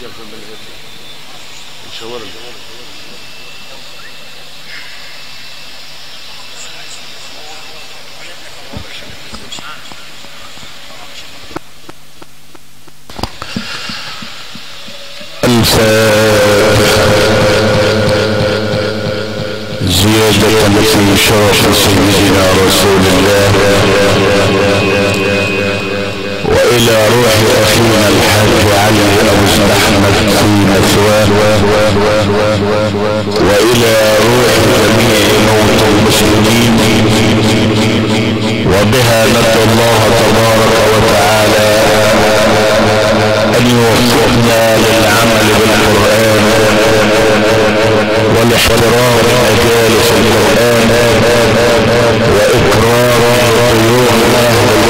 شافه من مشاور زيادة في شرف سيدنا رسول الله. وإلى روح أخينا الحاج علي أبو أحمد في مثواه وإلى روح جميع موت المسلمين. وبها ندعو الله تبارك وتعالى أن يوفقنا للعمل بالقرآن والاحترام مجالس القرآن وإكرام ضيوف بسم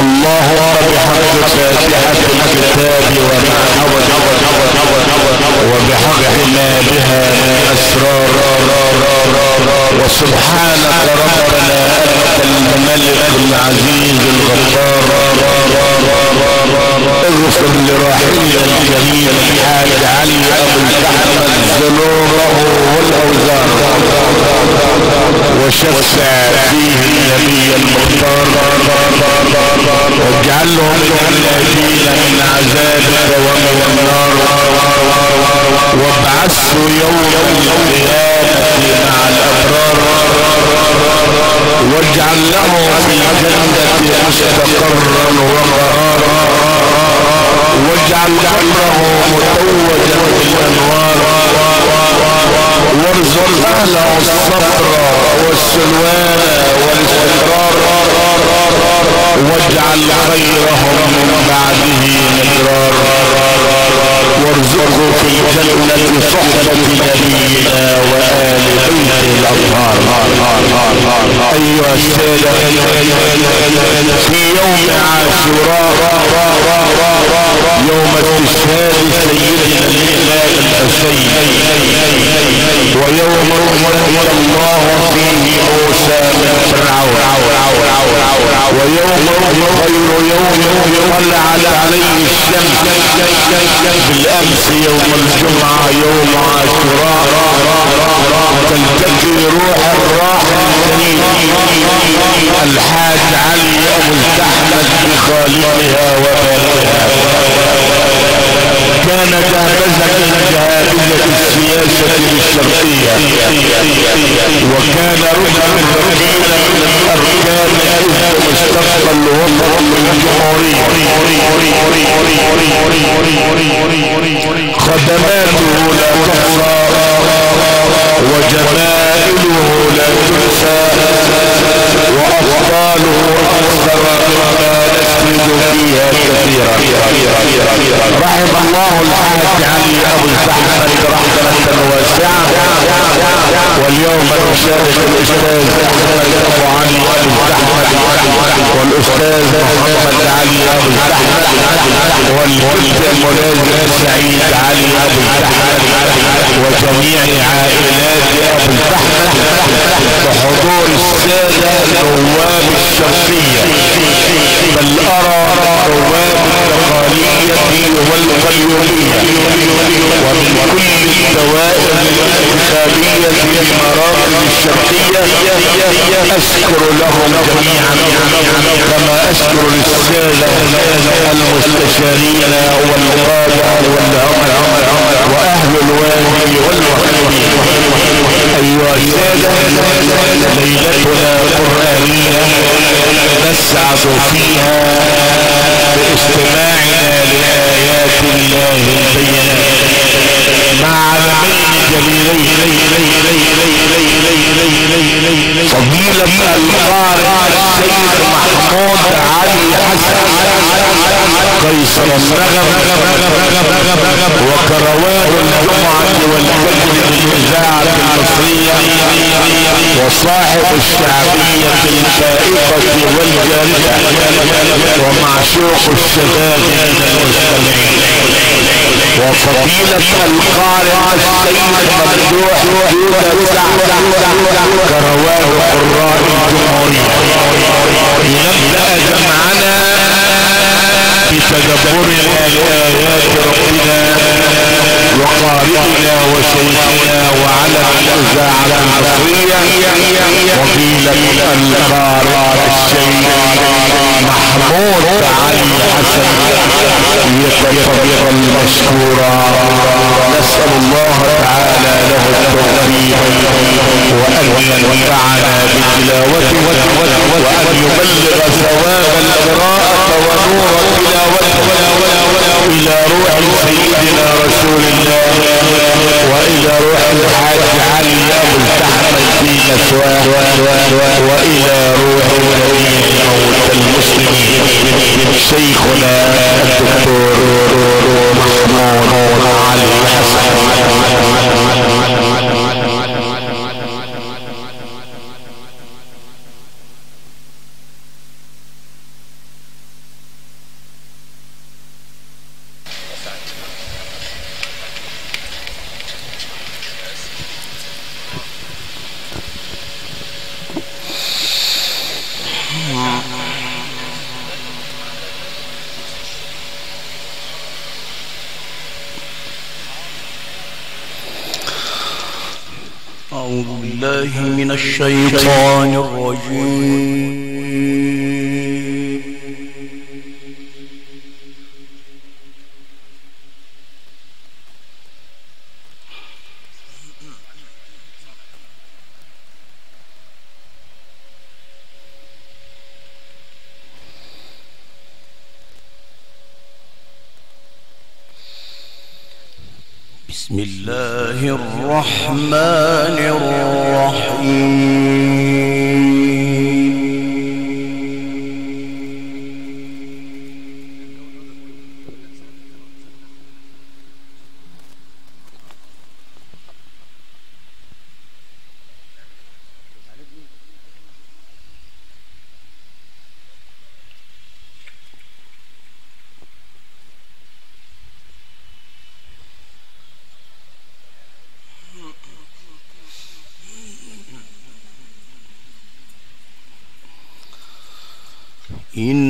اللهم بحق فاتحة الكتاب حوج وبحق ما بها من أسرار. وسبحانك ربنا أنت الملك العزيز الغفار. اغفر لراحلنا الكريم الحاج علي أبو احمد ذنوبه والاوزار وشفع فيه النبي المختار. واجعله من الذين من عذابك ومن النار. وابعثه يوم القيامة مع الأبرار. واجعل له في الجنة مستقرا وقرارا واجعل قبره متوجا بالأنوار. اهله الصبر والسلوان والاستقرار واجعل خيرهم من بعده مدرار وارزقه في الجنة صحبة نبينا وآل بيته الأطهار. أيها السادة في يوم عاشوراء يوم استشهاد سيدنا الإمام الحسين. ويوم رحمة الله فيه موسى من فرعون. ويوم خير يوم طلعت عليه الشمس. بالأمس يوم الجمعة يوم عاشوراء. تلتقي روح الكريم الحاج علي أبو احمد بخالقها وبارئها كان جاهزة جاهزة السياسة الشرقية وكان ركن من أركان حزب مستقبل الوطن الجمهورية خدماته لا تحصى وجمائله لا تنسى رحم الله الحاج علي أبو احمد رحمة واسعة. واليوم نشارك الاستاذ احمد ابو علي ابو احمد والاستاذ محمد علي ابو احمد والكل الملازم سعيد علي ابو احمد وجميع عائلات ابو احمد بحضور الساده النواب الشرقيه بل ارى نواب التقاليديه والقيوميه ومن كل الدوائر الانتخابيه في المراكز الشرقيه اشكر لهم جميعا كما اشكر للساده المستشارين والقاده والعمل واهل الوالي والمحبين ايها الساده ليلتنا قرانيه نسعد فيها باستماعنا لايات الله البينات مع علمين وفضيلة القارئ السيد محمود علي حسن قيصر النغم وكروان الجمعة والفجر بالإذاعة المصرية وصاحب الشعبية الفائقة والجارية ومعشوق الشباب المستمعين وفضيلة القارئ السيد ممدوح جودة سعد كروان قراء الجمهورية. لنبدأ جمعنا بتدبر آيات ربنا. وقارئنا وشيخنا وعلم الإذاعة المصرية وفضيلة القارئ الشيخ محمود علي حسن يتفضل مشكورا نسأل الله تعالى له التوفيق وأن ينفعنا بتلاوته وأن يبلغ ثواب القراءة ونور تلاوته إلى روح سيدنا رسول الله. وإلى روح الحاج علي أبو التحمل في مسواه وإلى روح جميع موتى المسلمين شيخنا الدكتور محمود علي أعوذ بالله من الشيطان الرجيم بسم الله الرحمن إن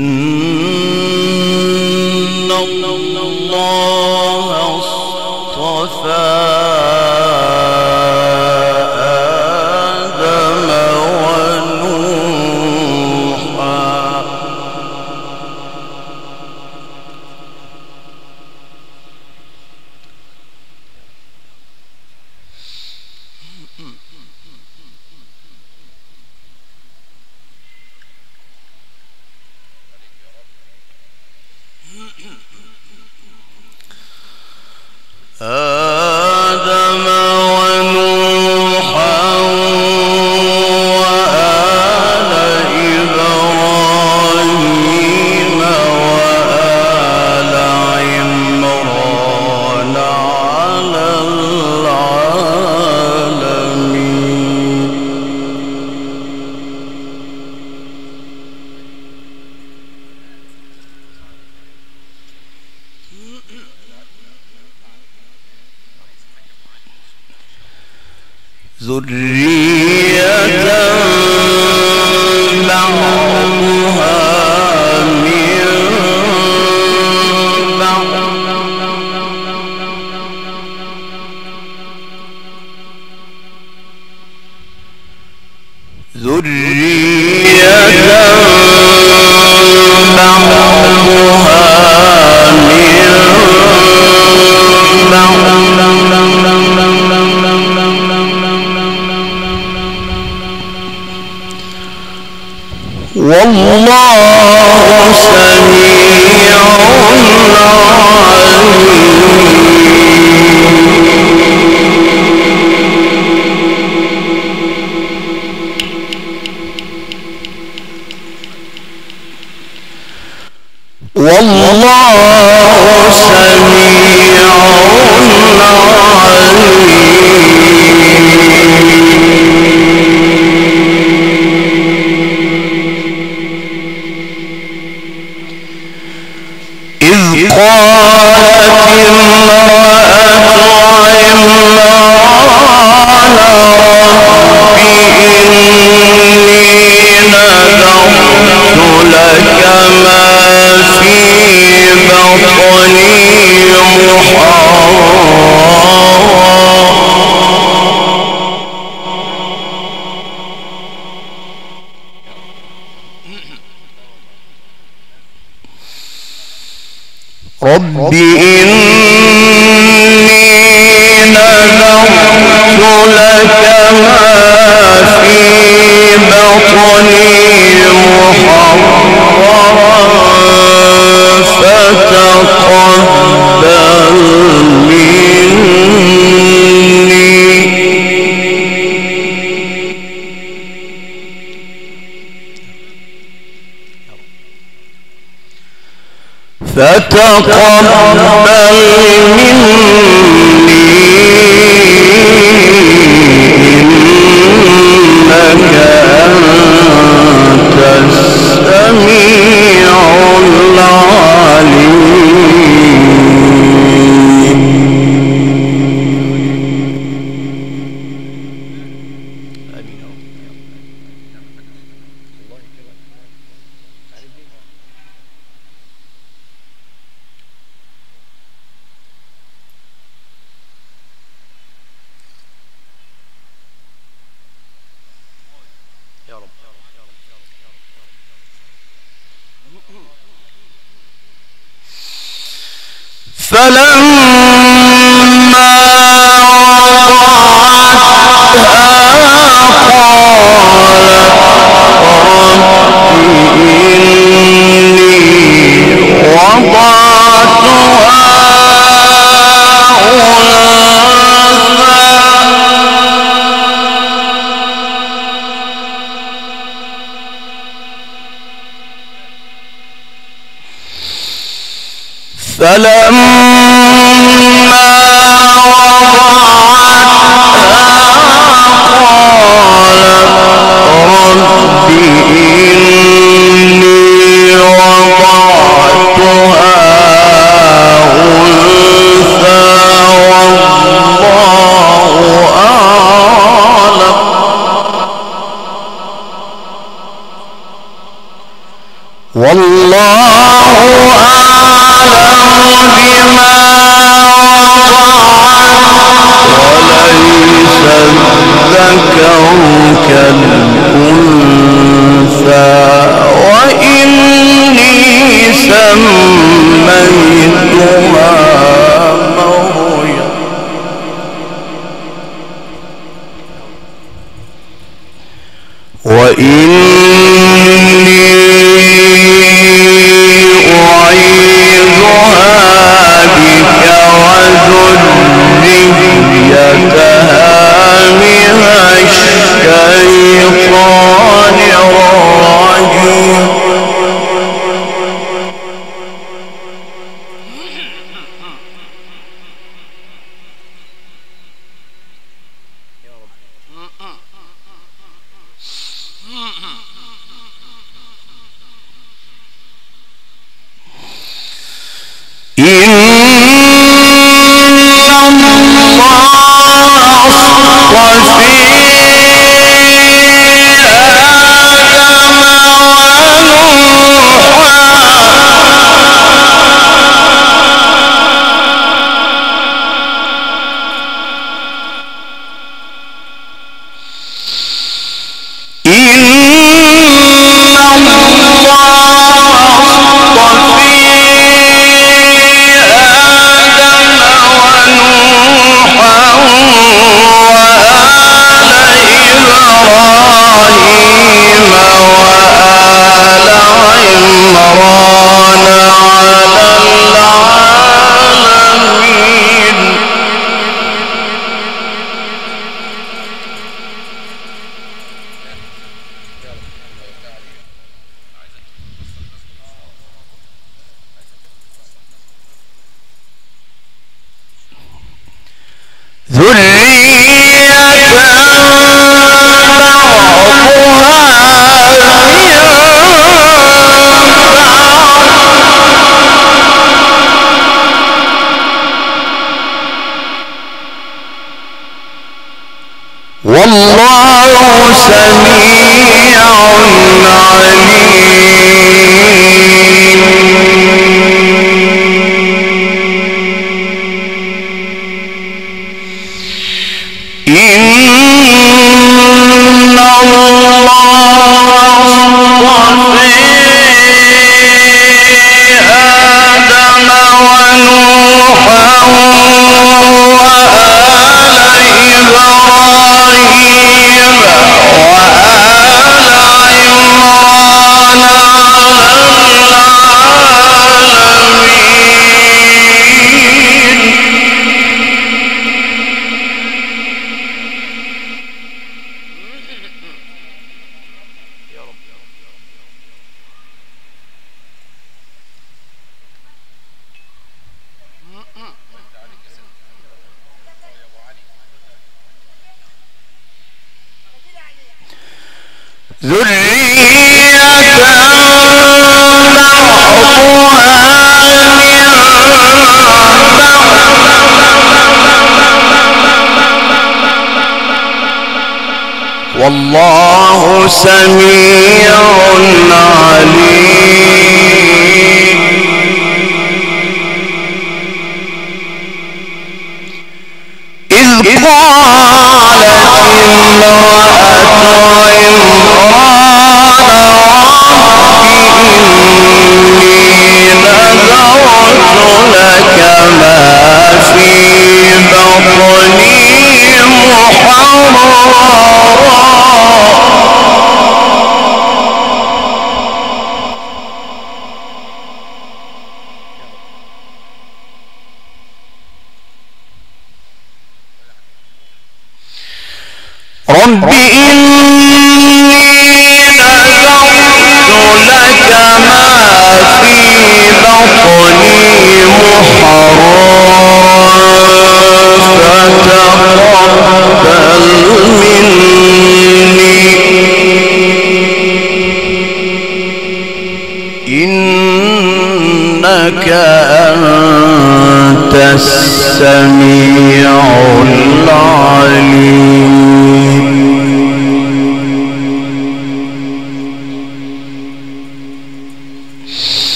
ذرية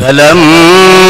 فلما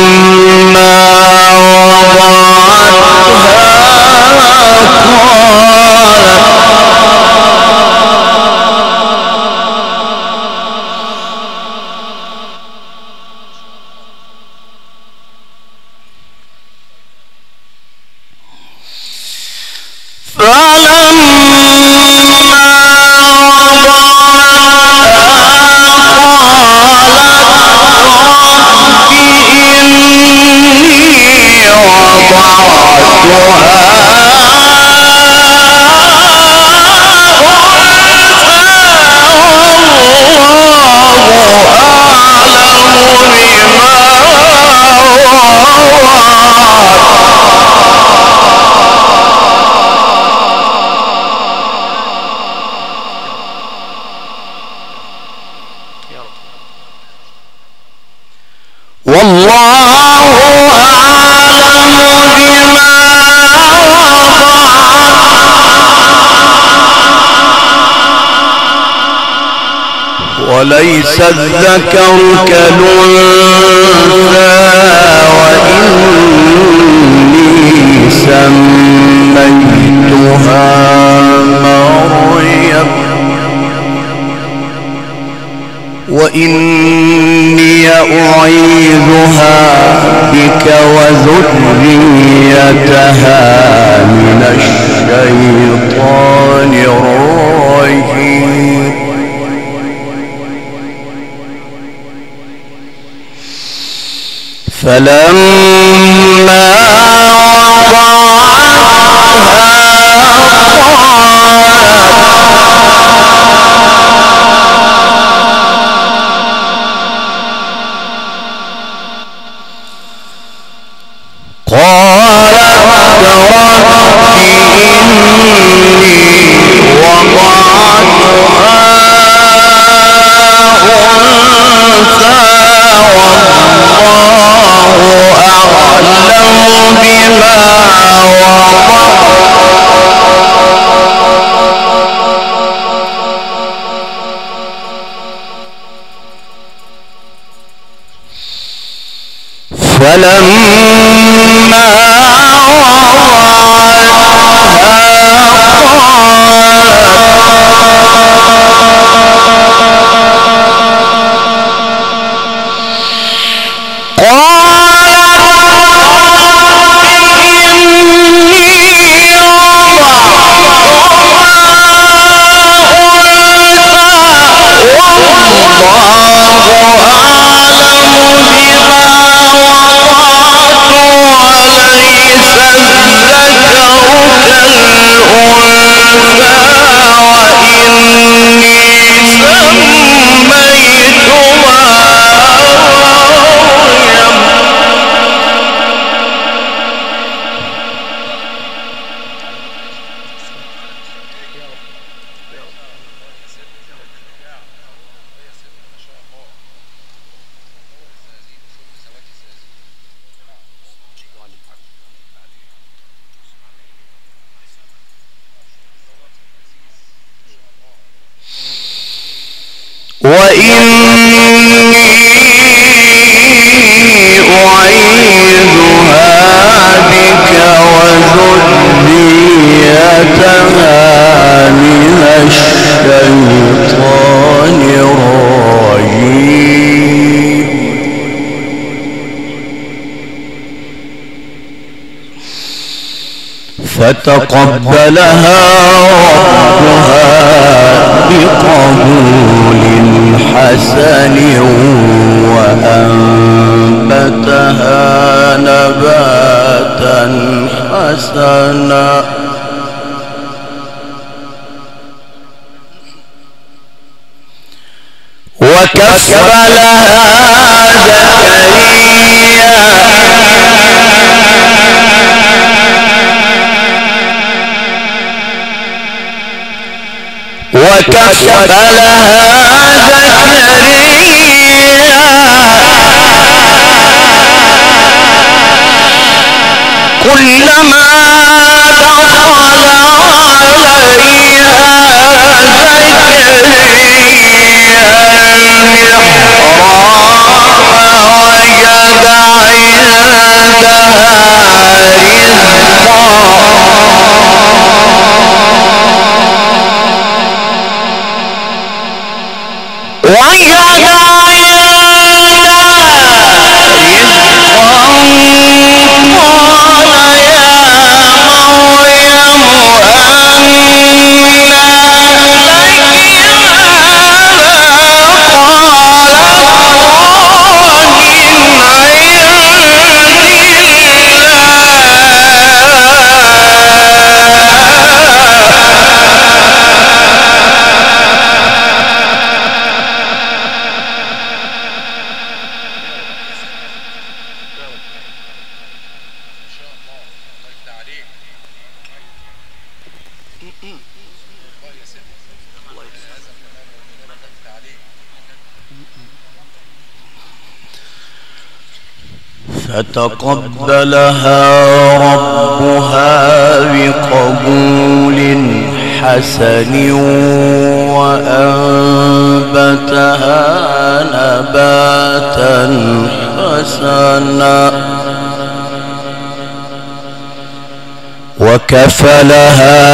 وإني أعيذها بك وذريتها من الشيطان الرجيم. فلما فتقبلها ربها بقبول حسن وأنبتها نباتا حسنا. وكفلها وكفلها زكريا. كلما دخل عليها زكريا المحراب وجد عندها فتقبلها ربها بقبول حسن وأنبتها نباتا حسنا. وكفلها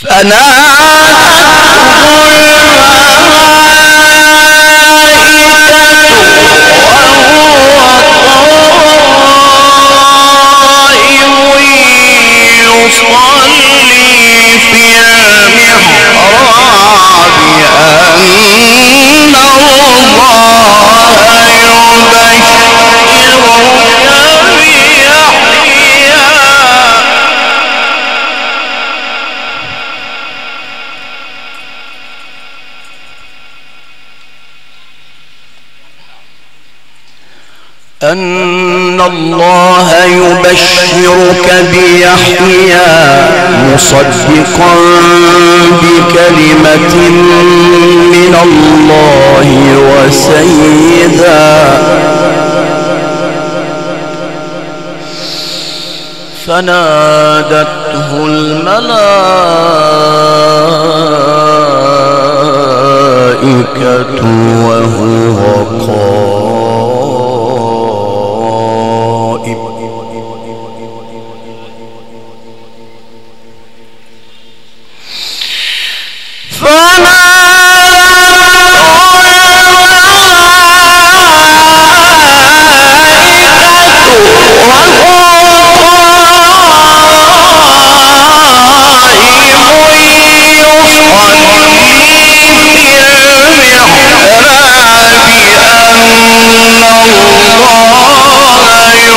فنادته بيحيى مصدقا بكلمة من الله وسيدا. فنادته الملائكة وهو قائم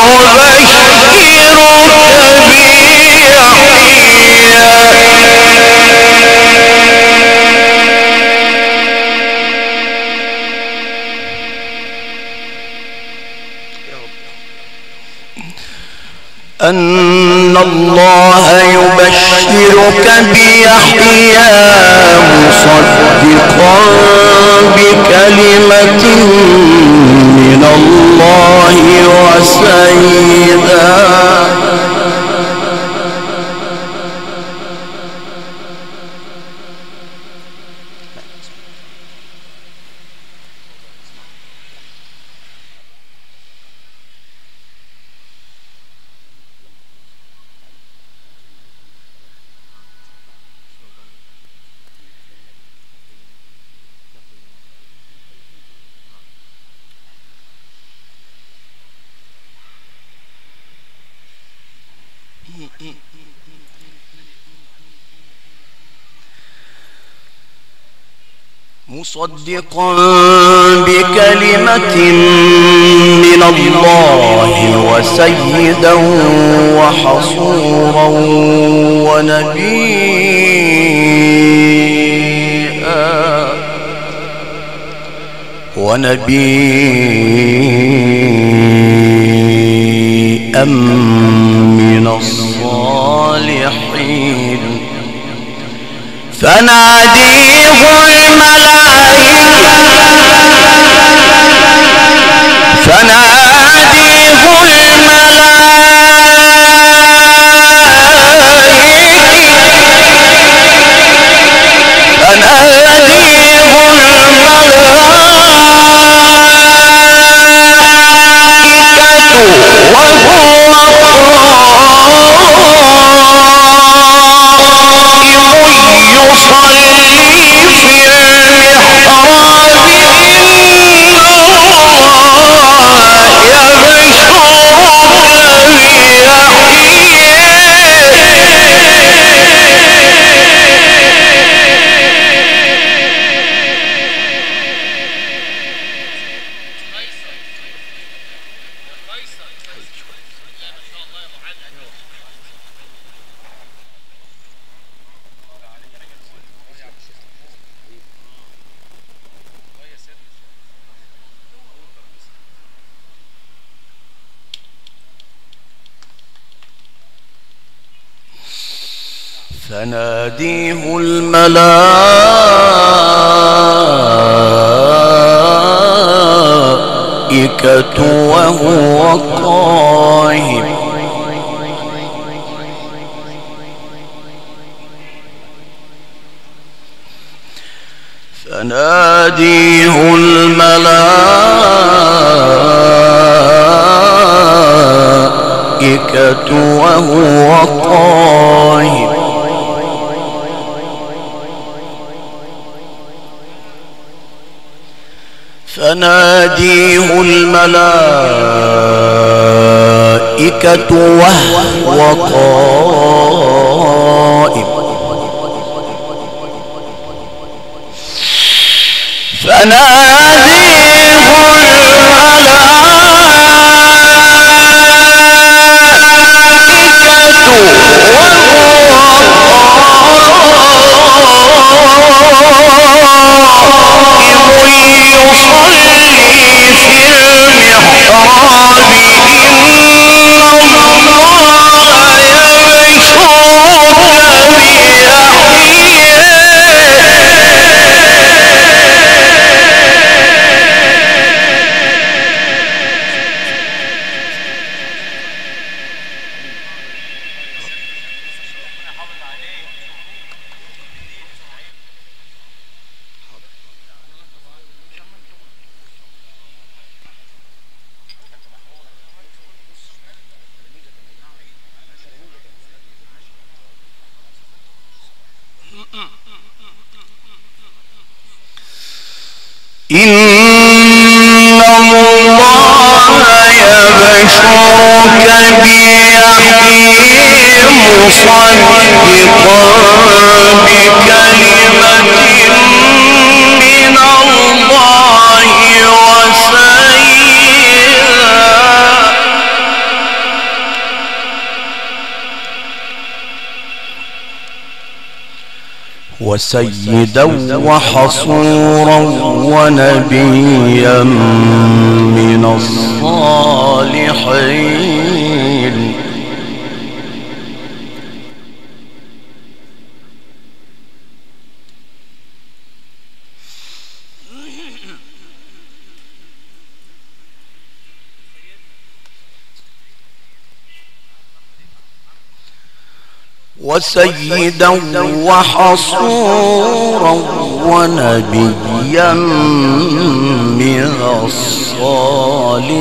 ahora. مصدقا بكلمة من الله وسيدا وحصورا ونبيا. ونبيا من الصالحين. فناديه الملائكة وسيدا وحصورا ونبيا من الصالحين. وسيدا وحصورا ونبيا من الصالحين.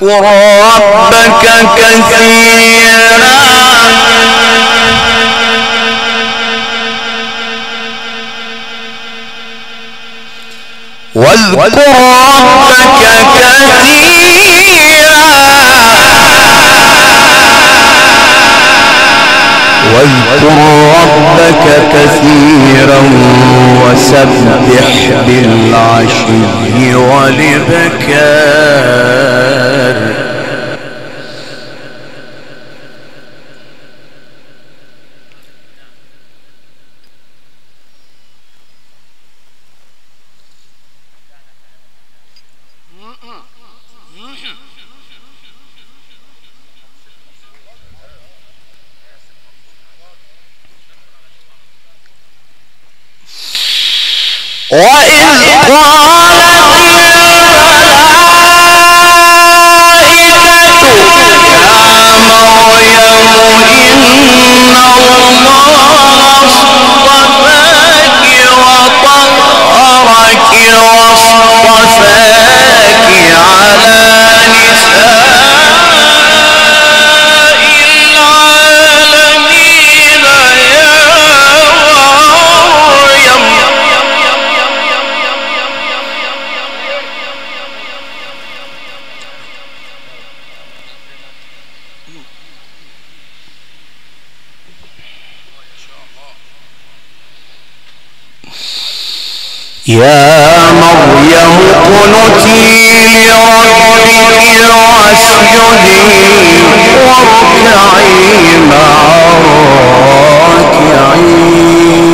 واذكر ربك كثيرا. واذكر ربك كثيرا. واذكر ربك كثيرا. يسبح بالعشي والبكار What is it? يا مريم قنتي لربك واسجدي واركعي مع الراكعين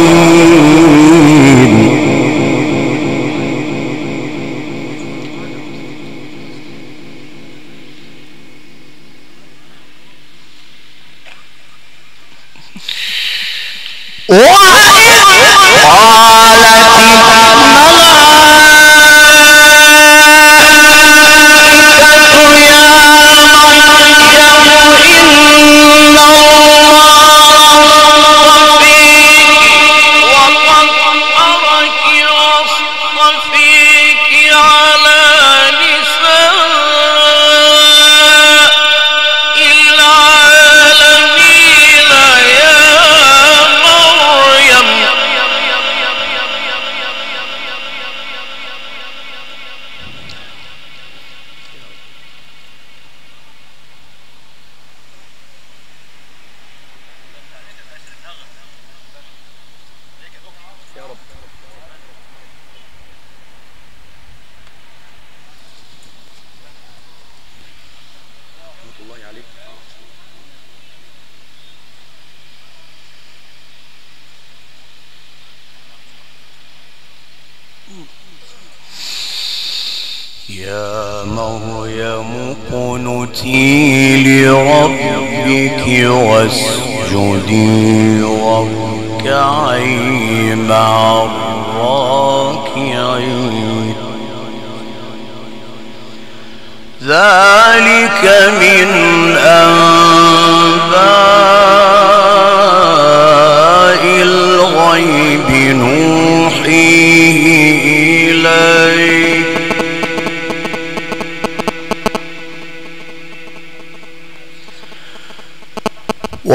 واركعي مع الراكعين. ذلك من أنباء الغيب نوحيه إليك.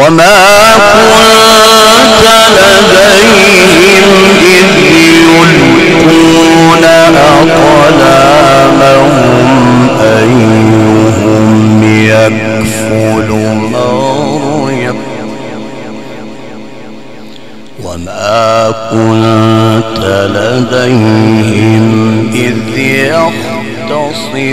وما كنت لديهم إذ يلقون أقلامهم أيهم يكفل مريم وما كنت لديهم إذ يختصمون.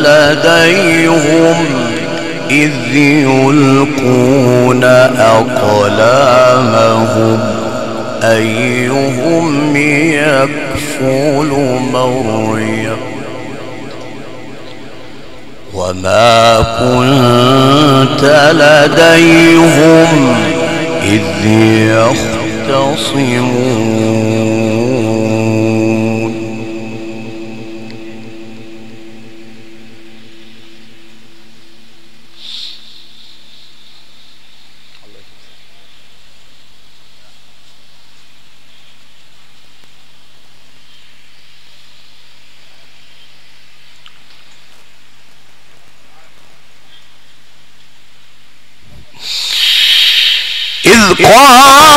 لديهم إذ يلقون أقلامهم أيهم يكفل مريم وما كنت لديهم إذ يختصمون إذ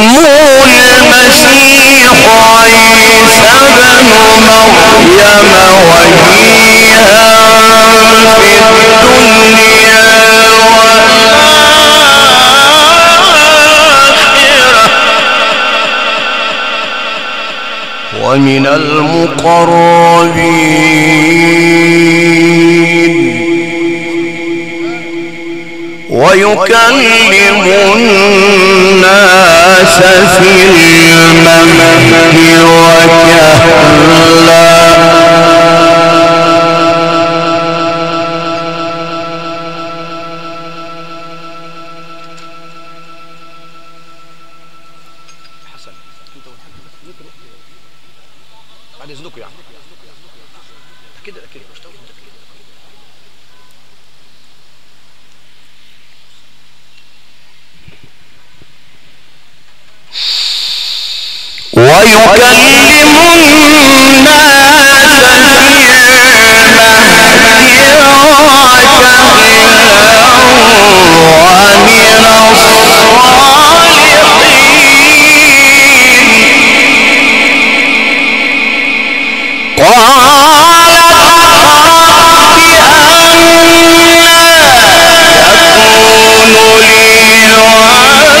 more ويكلم الناس في المهد ومن الصالحين أنى يكون لي ولد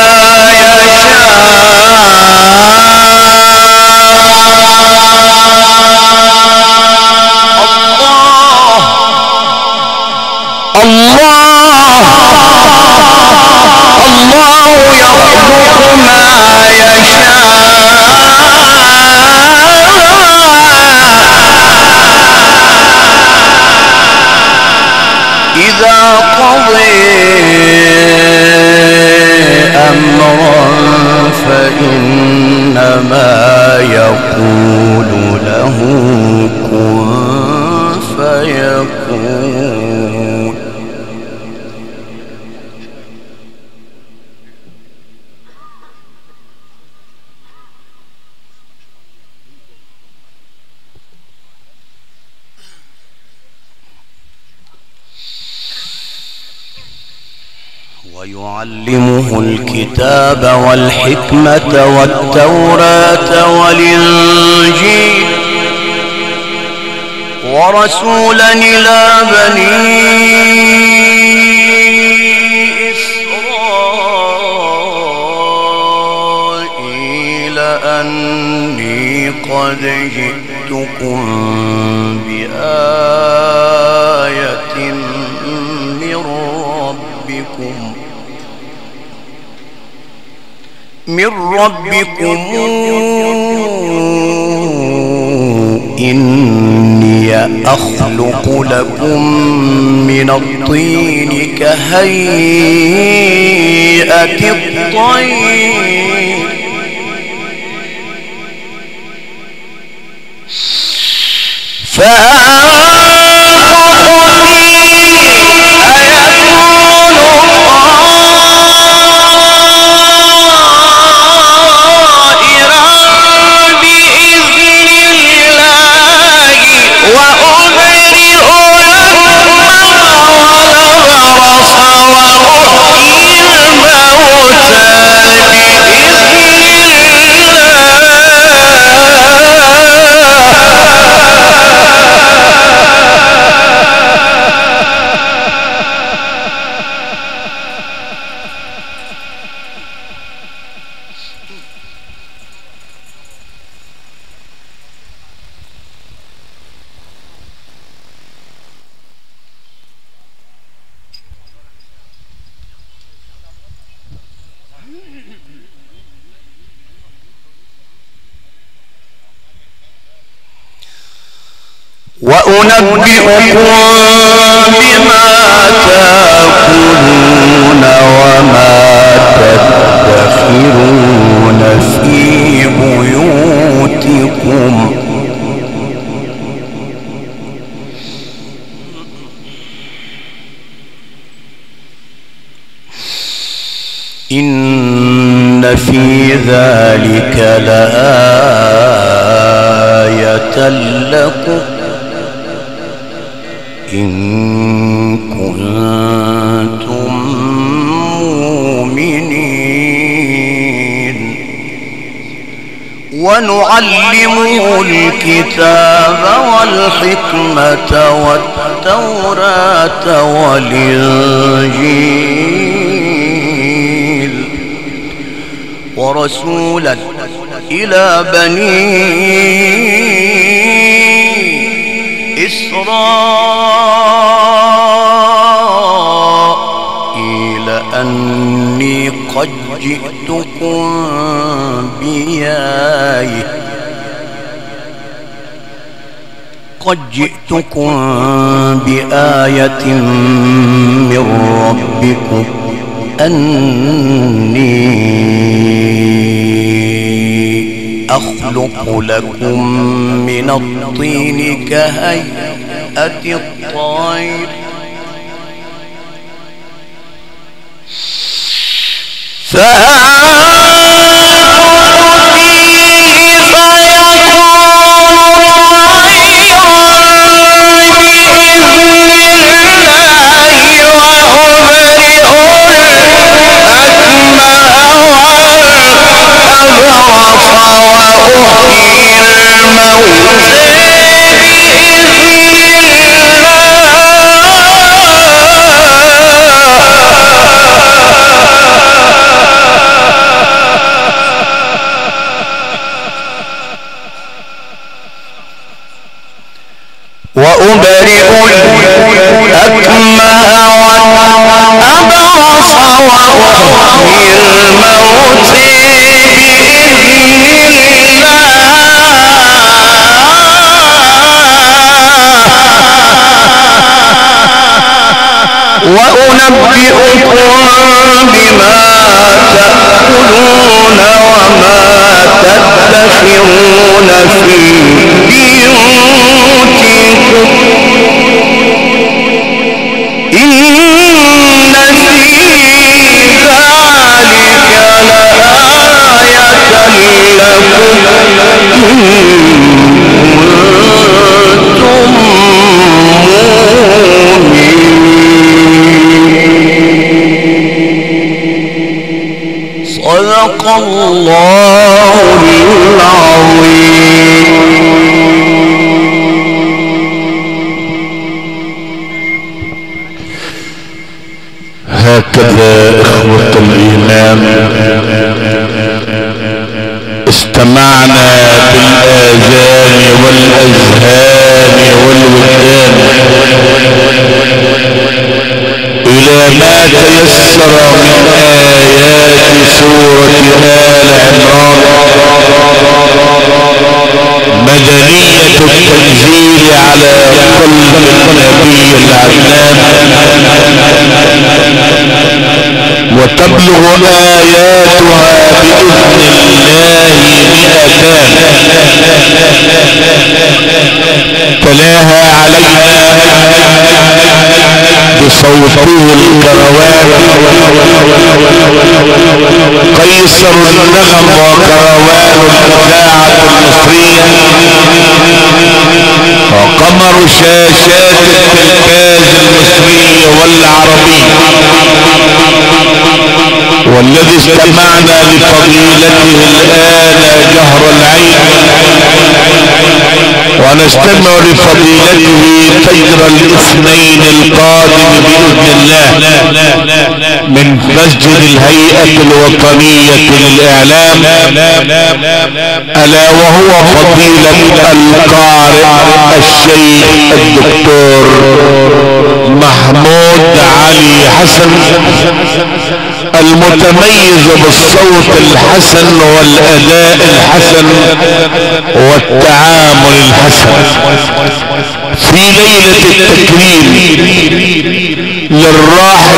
يخلق ما يشاء. إذا قضي أمرا فإنما يقول له كن فيكون. الكتاب والحكمة والتوراة والإنجيل ورسولا إلى بني إسرائيل أني قد جئتكم بآية من ربكم من ربكم إني أخلق لكم من الطين كهيئة الطير. وأنبئكم بما تأكلون وما تدخرون في بيوتكم. إن في ذلك لآية لكم إن كنتم مؤمنين. ونعلمه الكتاب والحكمة والتوراة والإنجيل. ورسولا إلى بني إسرائيل أني قد جئتكم بآية قد جئتكم بآية من ربكم أني أخلق لكم من الطين كهيئة الطير. فآخذ فيه وتبلغ آياتها بإذن الله مئتان تلاها علينا بصوته الكروان قيصر النغم وكروان الإذاعة المصرية. وقمر شاشات التلفاز المصري والعربي والذي استمعنا لفضيلته الآن جهر العين. ونستمع لفضيلته فجر الاثنين القادم بإذن الله من مسجد الهيئة الوطنية للإعلام. ألا وهو فضيلة القارئ الشيخ الدكتور محمود علي حسن. المتميز بالصوت الحسن والأداء الحسن والتعامل الحسن. في ليلة التكريم للراحل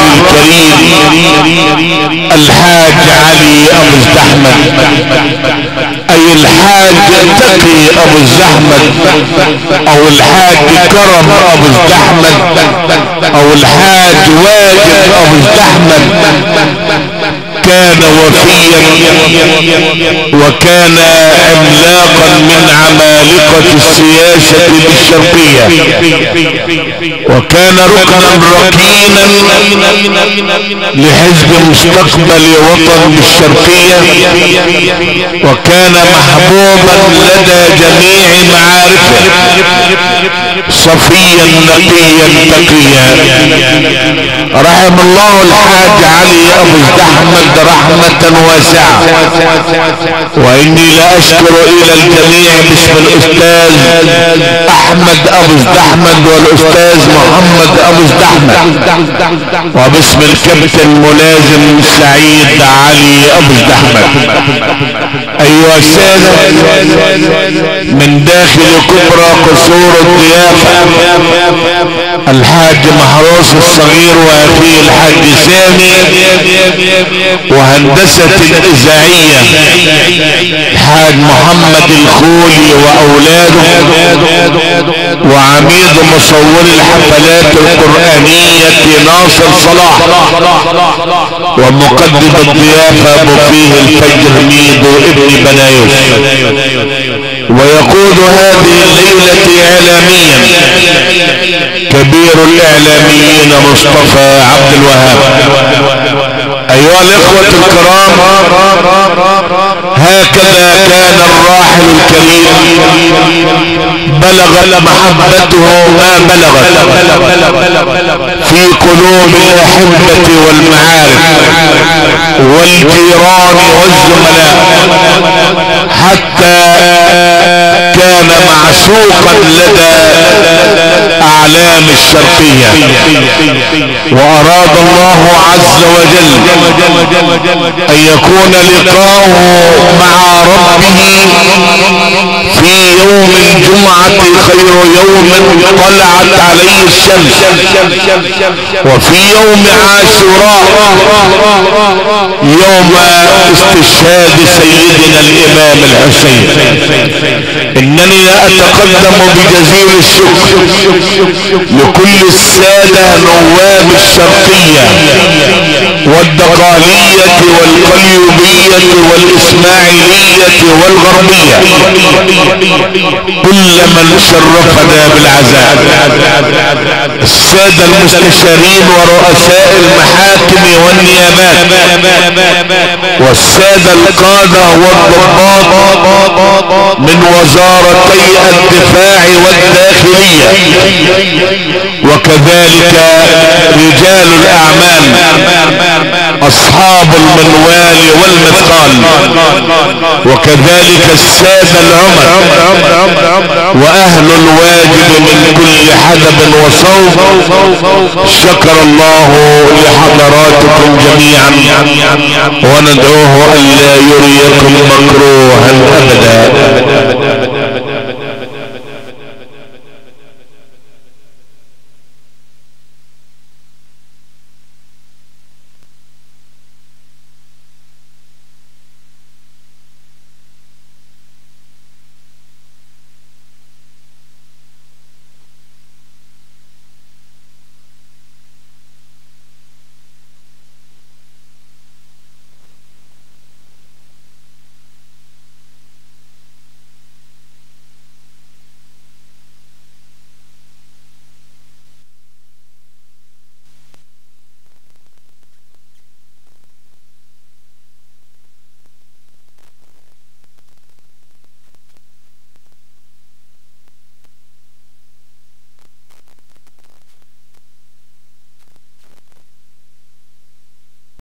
الكريم الحاج علي أبو الزحمة. أي الحاج تقي أبو الزحمة أو الحاج كرم أبو الزحمة أو الحاج واجب أبو الزحمة كان وفيا وكان عملاقا من عمالقة السياسة بالشرقية. وكان ركنا ركينا لحزب مستقبل وطن بالشرقية. وكان محبوبا لدى جميع معارفه صفيا نقيا تقيا. رحم الله الحاج علي أبو الزحمد رحمة واسعة. وإني لاشكر إلى الجميع باسم الأستاذ أحمد أبو الزحمد والأستاذ محمد أبو الزحمد وباسم الكابتن ملازم سعيد علي أبو الزحمد أيها السادة من داخل كبرى قصور الضيافة الحاج محروس الصغير وأخيه الحاج سامي وهندسة الإذاعية الحاج محمد الخولي وأولاده وعميد مصور الحفلات القرآنية ناصر صلاح. ومقدم الضيافة أبو فيه الفجر ميدو ابن بنايوس ويقود هذه الليلة اعلاميا. كبير الإعلاميين مصطفى عبد الوهاب. أيها الإخوة الكرام هكذا كان الراحل الكريم بلغت محبته ما بلغت. في قلوب الاحبة والمعارف والجيران والزملاء حتى كان معشوقا لدى أعلام الشرقية. وأراد الله عز وجل أن يكون لقاؤه مع ربه في يوم الجمعة خير يوم طلعت عليه الشمس. وفي يوم عاشوراء يوم استشهاد سيدنا الإمام الحسين. إنني أتقدم بجزيل الشكر لكل السادة نواب الشرقية. والدقالية والقليوبية والإسماعيلية والغربية. كل من شرفنا بالعزاء السادة المستشارين ورؤساء المحاكم والنيابات. والسادة القادة والضباط من وزارتي الدفاع والداخلية. وكذلك رجال الأعمال أصحاب المنوال والمثقال وكذلك السادة العمر وأهل الواجب من كل حدب وصوب شكر الله لحضراتكم جميعا وندعوه الا يريكم مكروها ابدا.